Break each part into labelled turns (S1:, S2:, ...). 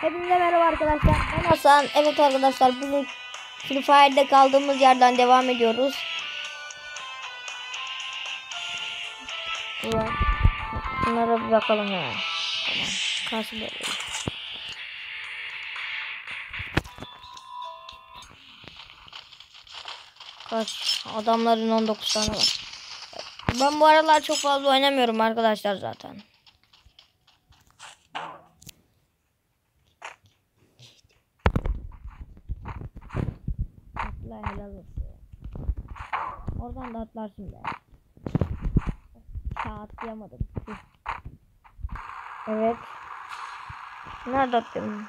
S1: Hepinize merhaba arkadaşlar. Ben Hasan. Evet arkadaşlar bugün Free Fire'de kaldığımız yerden devam ediyoruz. Şunlara bir bakalım hemen. Tamam. Kalsın böyle. Kaç? Adamların 19 tane var. Ben bu aralar çok fazla oynamıyorum arkadaşlar zaten. Atla helal olsun. Oradan da atlarsın be. Ya atlayamadım. Evet. Nerede atlıyorum?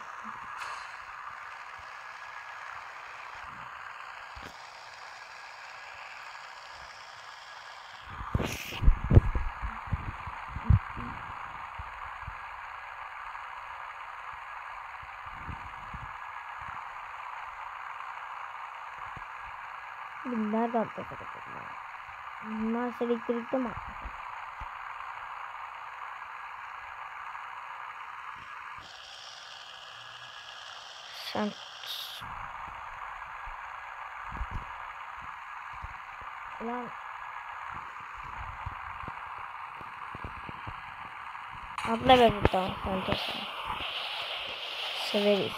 S1: Bilmiyorum, Nerede atlasak acaba? Mars elektrikte mi atlasak? Sen... Ulan... Atla be buradan. Fantezi. Severiz.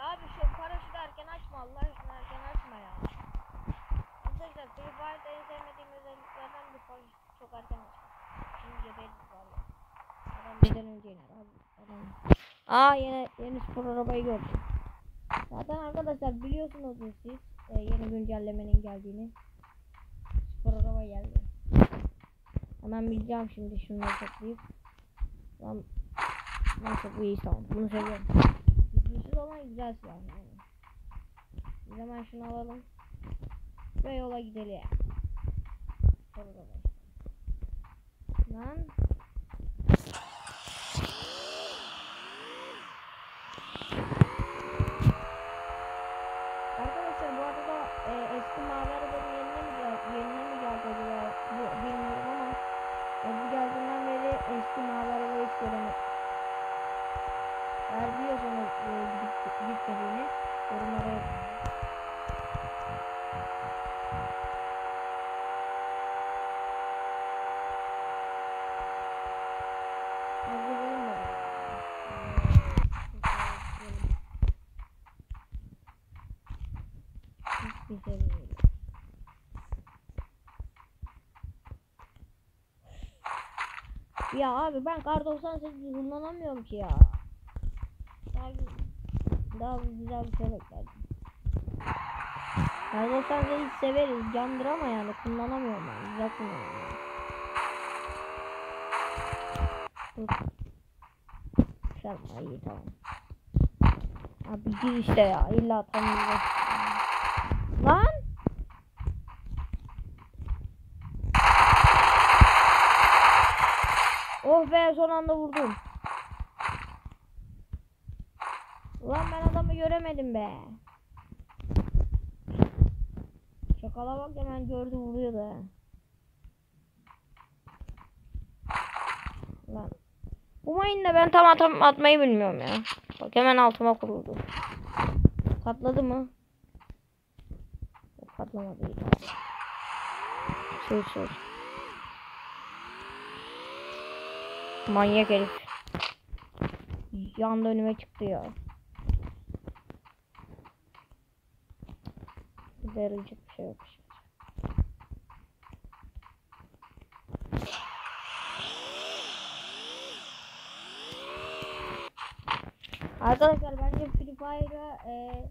S1: Abi şu paraşütü erken açma Allah aşkına erken açma ya. Arkadaşlar Free Fire'da en sevmediğim özelliklerden bir paraşütü çok erken açma. Şimdi geberiz valla. Adam bizden önce iner abi. Adam. Aa yine yeni spor arabayı gördüm. Zaten arkadaşlar biliyorsunuz siz e, yeni güncellemenin geldiğini. Spor araba geldi. Hemen bileceğim şimdi şunları toplayıp. Lan, neyse bu iyi tamam. Bunu seviyorum. Güçsüz ama güzel silah yani. Biz hemen şunu alalım. Ve yola gidelim. Da başlayalım. Lan. Arkadaşlar bu arada e, eski mavi arabanın yerine mi geldi, yerine mi geldi acaba? Bu, bilmiyorum ama e, bu geldiğinden beri eski mavi arabayı hiç göremedim. Eğer biliyorsanız e, gidip gitmediğini yorumlara yazın. Hadi gidelim de. Hiçbir şey bilmiyorum. Ya abi ben kar 98 kullanamıyorum ki ya. Daha, daha güzel bir şey beklerdim. Kar 98 severiz candır ama yani kullanamıyorum ben. Güzel kullanamıyorum. Dur. Şarma iyi tamam. Abi gir işte ya illa tanıyacak. Lan! Oh be son anda vurdum. Ulan ben adamı göremedim be. Şakala bak hemen gördü vuruyor da. Lan. Bu mayında ben tam atam atmayı bilmiyorum ya. Bak hemen altıma kuruldu. Patladı mı? Patlamadı. iyi. Sür Manyak herif. Yanda önüme çıktı ya. Yarayacak bir şey yok. Arkadaşlar bence Free Fire'a e,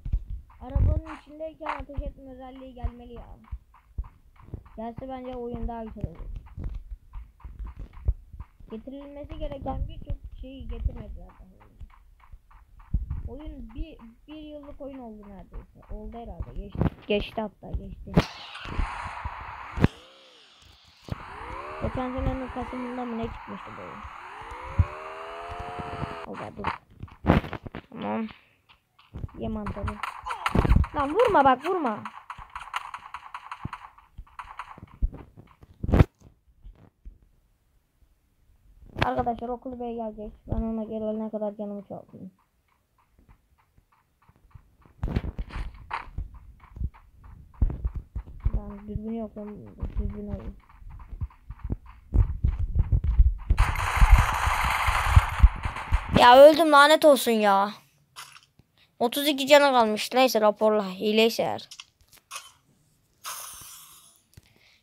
S1: arabanın içindeyken ateş etme özelliği gelmeli ya. Gelse bence oyun daha güzel olur. Getirilmesi gereken birçok şeyi getirmediler daha oyuna. Oyun bir, bir yıllık oyun oldu neredeyse. Oldu herhalde. Geçti, geçti hatta geçti. Geçen senenin Kasım'ında mı ne çıkmıştı bu oyun? Oba dur.
S2: Tamam. Ye mantarı. Lan vurma bak vurma. Arkadaşlar okul bey gelecek. Ben ona gelene kadar canımı çaldım. Ben dürbün yok. Ben dürbün alayım. Ya öldüm lanet olsun ya. 32 canı kalmış. Neyse raporla. Hileyse eğer.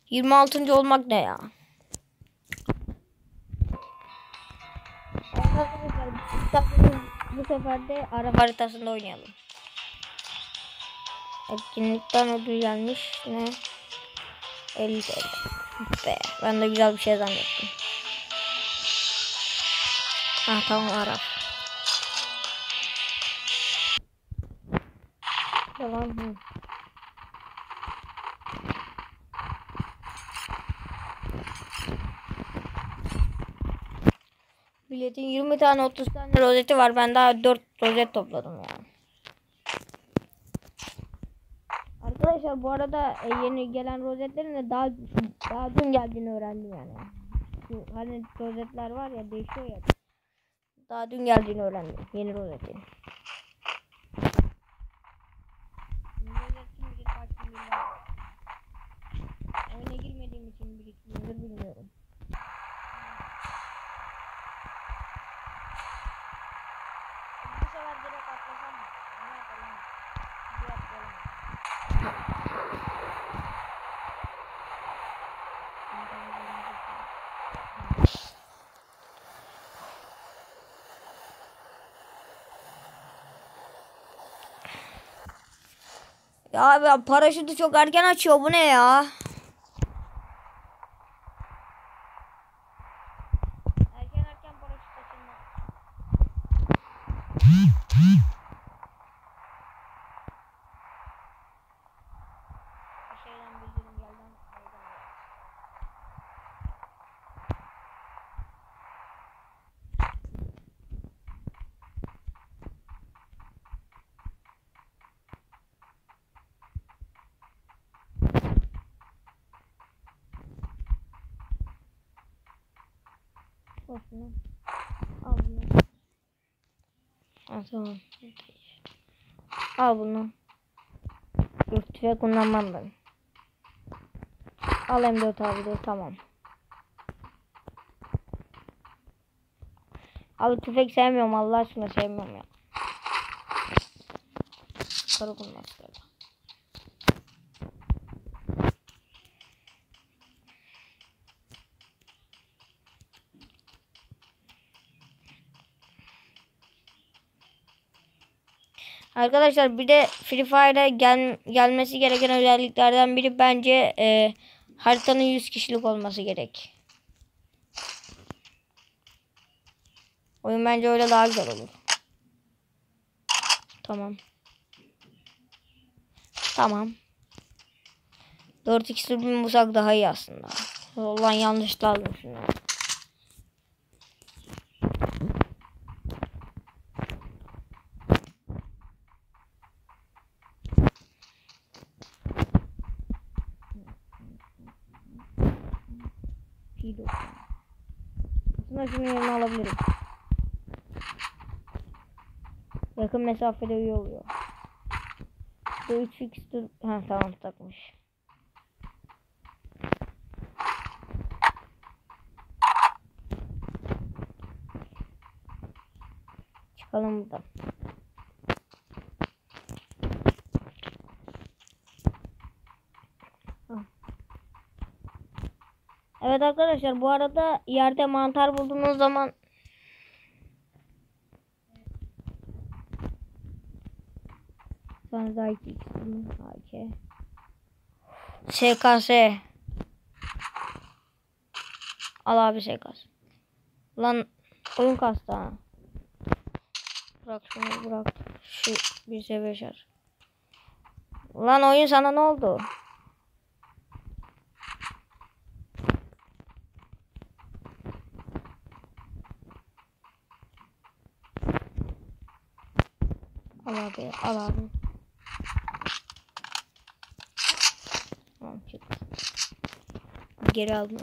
S2: 26. olmak ne ya? Arkadaşlar bu sefer de araba haritasında oynayalım. Etkinlikten ödül gelmiş. Ne? 50 TL. Be, ben de güzel bir şey zannettim. Ha tamam Arap. Tamam. Hı. Milletin 20 tane 30 tane rozeti var. Ben daha 4 rozet topladım ya. Arkadaşlar bu arada e, yeni gelen rozetlerin de daha daha dün geldiğini öğrendim yani. Şu hani rozetler var ya değişiyor ya. Daha dün geldiğini öğrendim. Yeni rozetin.
S1: Millet kim bilir kaç bin lira. Oyuna girmediğim için birikmiyordur bilmiyorum. Bu sefer direkt atlasam mı? Ne yapalım? Bir atlayalım.
S2: Ya abi paraşütü çok erken açıyor. Bu ne ya?
S1: Erken erken paraşüt açılma. Bir şeyden bildirim geldi ama neyden geldi?
S2: Al bunu. Ha, tamam. Al bunu. Yok tüfek kullanmam ben. Al M4 abi de tamam. Abi tüfek sevmiyorum Allah aşkına sevmiyorum ya. Karı kullanmak Arkadaşlar bir de Free Fire'a gel, gelmesi gereken özelliklerden biri bence e, haritanın 100 kişilik olması gerek. Oyun bence öyle daha güzel olur. Tamam. Tamam. 4x dürbün bulsak daha iyi aslında. Ulan yanlış aldım şunu. Pido. Aslında şunun yerini alabilirim. Yakın mesafede iyi oluyor. Bu 3x dur. Ha tamam takmış. Çıkalım buradan. Evet arkadaşlar bu arada yerde mantar bulduğunuz zaman Sonra daha. SKS. Al abi SKS. Lan oyun kastı ha. Bırak şunu bırak. Şu bir şarj. Lan oyun sana ne oldu? Al abi al abi. Tamam çık. Geri aldım.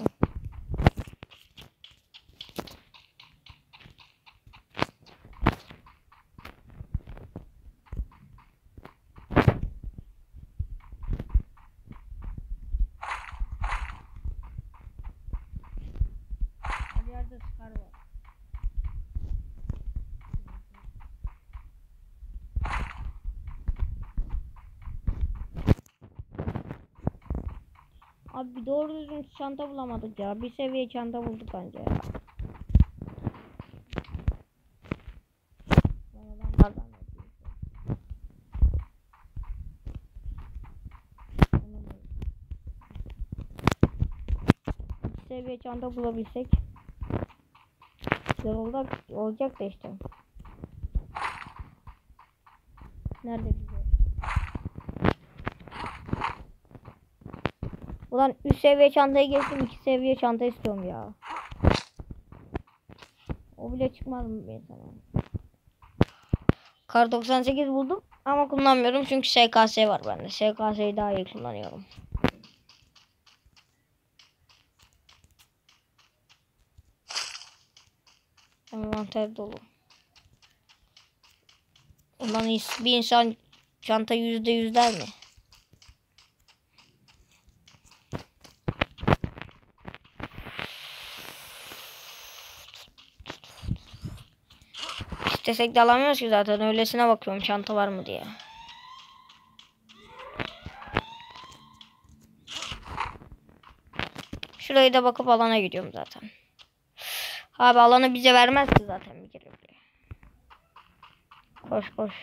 S2: Her yerde sıkar var. Abi doğru düzgün çanta bulamadık ya. Bir seviye çanta bulduk bence ya. Bir seviye çanta bulabilsek güzel olacak, olacak da işte. Nerede güzel? Ulan 3 seviye çantayı geçtim 2 seviye çanta istiyorum ya. O bile çıkmaz mı ben sana? Kar 98 buldum ama kullanmıyorum çünkü SKS var bende. SKS'yi daha iyi kullanıyorum. Envanter dolu. Ulan bir insan çanta yüzde yüz der mi? İstesek de alamıyoruz ki zaten. Öylesine bakıyorum çanta var mı diye. Şurayı da bakıp alana gidiyorum zaten. Abi alanı bize vermez ki zaten bir kere. Koş koş.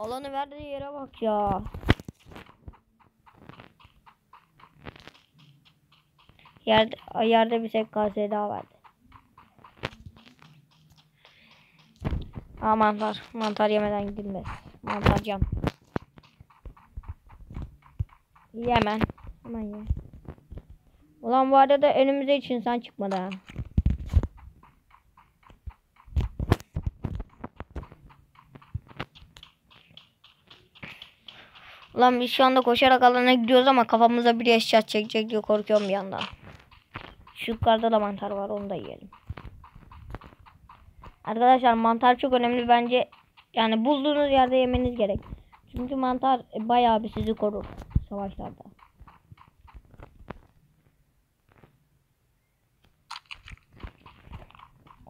S2: Alanı verdiği yere bak ya. Yerde, yerde bir SKS daha vardı. Aa mantar. Mantar yemeden gidilmez. Mantar cam. Ye hemen. Hemen ye. Ulan bu arada önümüze hiç insan çıkmadı ha. Ulan biz şu anda koşarak alana gidiyoruz ama kafamıza bir eşya çekecek diye korkuyorum bir yandan. Yukarıda da mantar var onu da yiyelim. Arkadaşlar mantar çok önemli bence. Yani bulduğunuz yerde yemeniz gerek. Çünkü mantar bayağı bir sizi korur savaşlarda.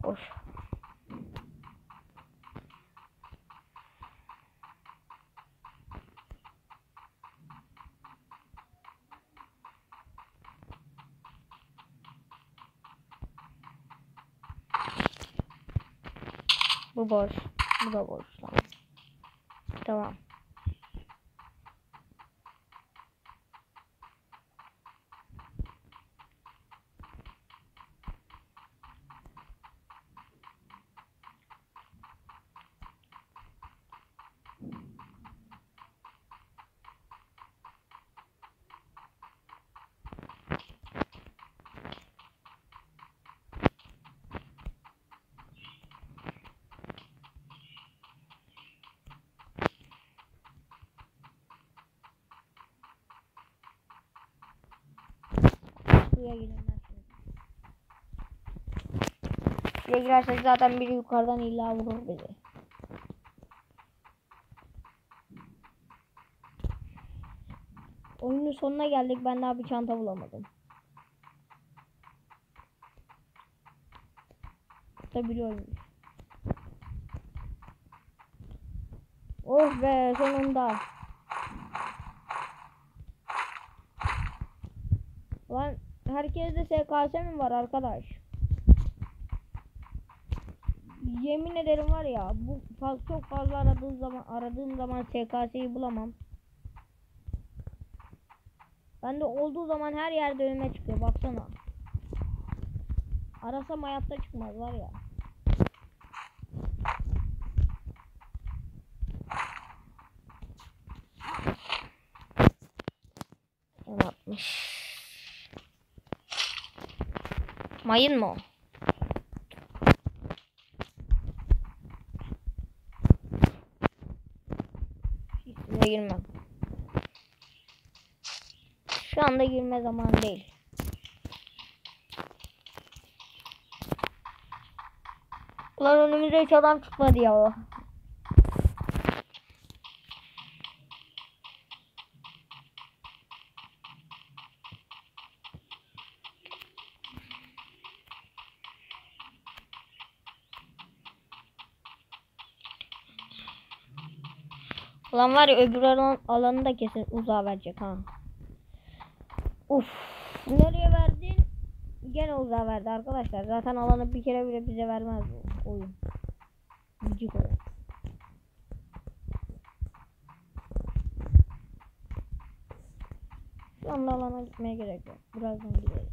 S2: Koş. Bu boş. Bu da boş. Tamam. Tamam. Suya girilmez. Suya girersek zaten biri yukarıdan illa vurur bizi. Oyunun sonuna geldik. Ben daha bir çanta bulamadım. Tabi biri. Oh be sonunda. Lan herkeste SKS mi var arkadaş? Yemin ederim var ya bu çok fazla aradığım zaman aradığım zaman SKS'yi bulamam. Ben de olduğu zaman her yerde önüme çıkıyor baksana. Arasam hayatta çıkmaz var ya. M60. Mayın mı o? Girmem. Şu anda girme zamanı değil. Ulan önümüze hiç adam çıkmadı ya. Ulan var ya öbür alan, alanı da kesin uzağa verecek ha. Uf. Nereye verdin? Gene uzağa verdi arkadaşlar. Zaten alanı bir kere bile bize vermez bu oyun. Gıcık oyun. Şu anda alana gitmeye gerek yok. Birazdan gideriz.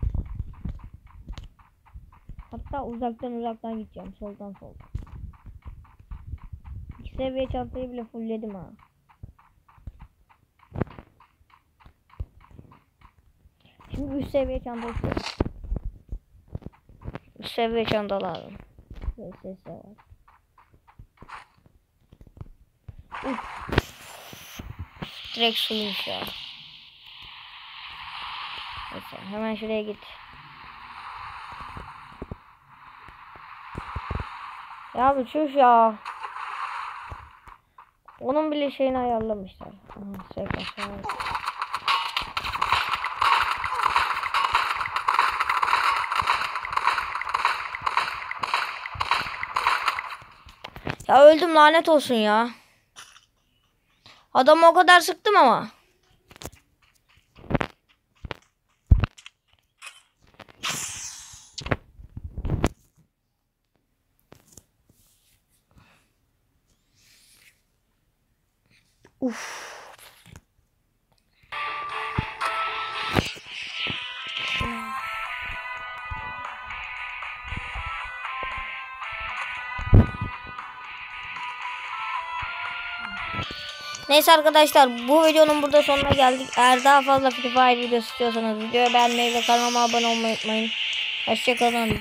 S2: Hatta uzaktan uzaktan gideceğim. Soldan soldan. İki seviye çantayı bile fullledim ha. Şimdi üst seviye çanta istiyorum. Üst seviye çanta lazım. VSS var. Uf. Direkt suymuş ya. Neyse hemen şuraya git. Ya bir çüş ya. Onun bile şeyini ayarlamışlar. Aha, SKS Ya öldüm lanet olsun ya. Adamı o kadar sıktım ama. Uf. Neyse arkadaşlar bu videonun burada sonuna geldik. Eğer daha fazla Free Fire videosu istiyorsanız videoyu beğenmeyi ve kanalıma abone olmayı unutmayın. Hoşçakalın.